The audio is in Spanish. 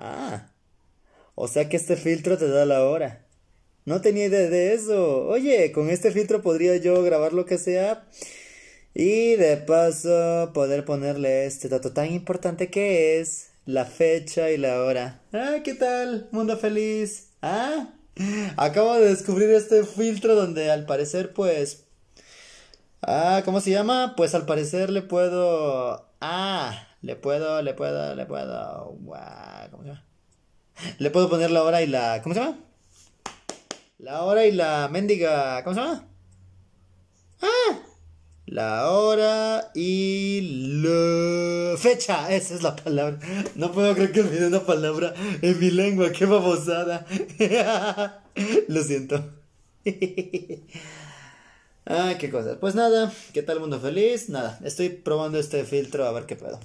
Ah. O sea que este filtro te da la hora. No tenía idea de eso. Oye, con este filtro podría yo grabar lo que sea. Y de paso poder ponerle este dato tan importante que es la fecha y la hora. Ah, ¿qué tal? Mundo feliz. Ah, acabo de descubrir este filtro donde al parecer pues... Ah, ¿cómo se llama? Pues al parecer le puedo... Le puedo, le puedo, le puedo... ¿Cómo se llama? Le puedo poner la hora y la... ¿Cómo se llama? La hora y la mendiga... ¿Cómo se llama? Ah, la hora y la fecha. Esa es la palabra. No puedo creer que olvidé una palabra en mi lengua. Qué babosada. Lo siento. Ay, qué cosas. Pues nada, ¿qué tal mundo feliz? Nada, estoy probando este filtro a ver qué puedo.